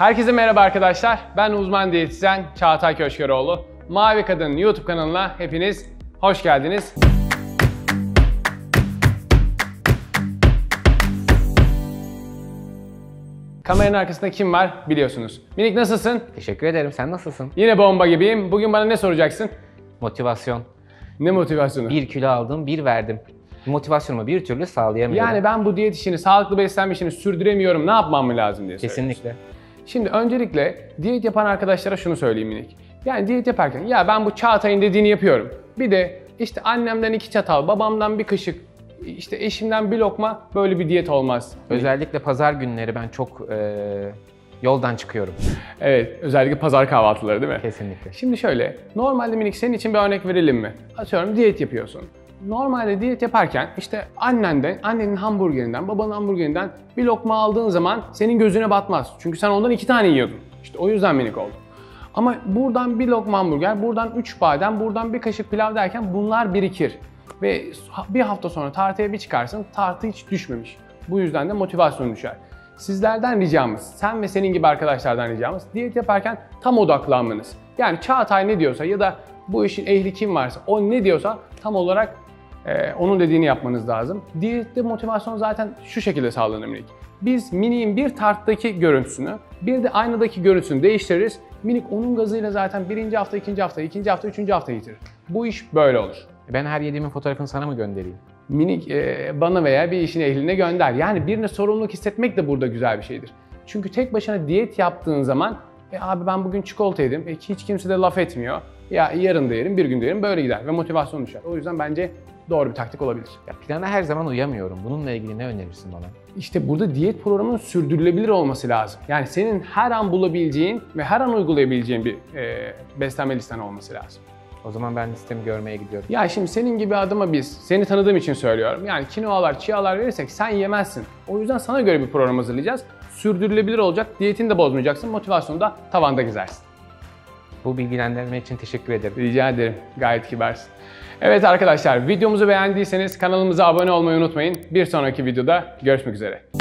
Herkese merhaba arkadaşlar. Ben uzman diyetisyen Çağatay Köşkeroğlu. Mavi Kadın YouTube kanalına hepiniz hoş geldiniz. Kameranın arkasında kim var biliyorsunuz. Minik nasılsın? Teşekkür ederim. Sen nasılsın? Yine bomba gibiyim. Bugün bana ne soracaksın? Motivasyon. Ne motivasyonu? Bir kilo aldım, bir verdim. Motivasyonumu bir türlü sağlayamıyorum. Yani ben bu diyet işini, sağlıklı beslenme işini sürdüremiyorum. Ne yapmam mı lazım diye. Kesinlikle. Şimdi öncelikle diyet yapan arkadaşlara şunu söyleyeyim minik. Yani diyet yaparken ya ben bu Çağatay'ın dediğini yapıyorum. Bir de işte annemden iki çatal, babamdan bir kaşık, işte eşimden bir lokma böyle bir diyet olmaz. Özellikle pazar günleri ben çok e, yoldan çıkıyorum. Evet, özellikle pazar kahvaltıları değil mi? Kesinlikle. Şimdi şöyle, normalde minik senin için bir örnek verelim mi? Atıyorum diyet yapıyorsun. Normalde diyet yaparken işte annenden, annenin hamburgerinden, babanın hamburgerinden bir lokma aldığın zaman senin gözüne batmaz. Çünkü sen ondan iki tane yiyordun. İşte o yüzden minik oldu. Ama buradan bir lokma hamburger, buradan üç badem, buradan bir kaşık pilav derken bunlar birikir. Ve bir hafta sonra tartıya bir çıkarsın, tartı hiç düşmemiş. Bu yüzden de motivasyon düşer. Sizlerden ricamız, sen ve senin gibi arkadaşlardan ricamız diyet yaparken tam odaklanmanız. Yani Çağatay ne diyorsa ya da bu işin ehli kim varsa o ne diyorsa tam olarak e, onun dediğini yapmanız lazım. Diyette motivasyon zaten şu şekilde sağlanır minik. Biz miniğin bir tarttaki görüntüsünü, bir de aynadaki görüntüsünü değiştiririz. Minik onun gazıyla zaten birinci hafta, ikinci hafta, ikinci hafta, üçüncü hafta yitirir. Bu iş böyle olur. Ben her yediğimin fotoğrafını sana mı göndereyim? Minik e, bana veya bir işin ehline gönder. Yani birine sorumluluk hissetmek de burada güzel bir şeydir. Çünkü tek başına diyet yaptığın zaman e abi ben bugün çikolata yedim. E, hiç kimse de laf etmiyor. Ya yarın da yerim, bir gün de yerim böyle gider ve motivasyon düşer. O yüzden bence doğru bir taktik olabilir. Ya plana her zaman uyamıyorum. Bununla ilgili ne önerirsin bana? İşte burada diyet programının sürdürülebilir olması lazım. Yani senin her an bulabileceğin ve her an uygulayabileceğin bir e, beslenme listen olması lazım. O zaman ben listemi görmeye gidiyorum. Ya şimdi senin gibi adıma biz, seni tanıdığım için söylüyorum. Yani kinoalar, çiğalar verirsek sen yemezsin. O yüzden sana göre bir program hazırlayacağız. Sürdürülebilir olacak, diyetini de bozmayacaksın, motivasyonu da tavanda gezersin. Bu bilgilendirme için teşekkür ederim. Rica ederim, gayet kibarsın. Evet arkadaşlar, videomuzu beğendiyseniz kanalımıza abone olmayı unutmayın. Bir sonraki videoda görüşmek üzere.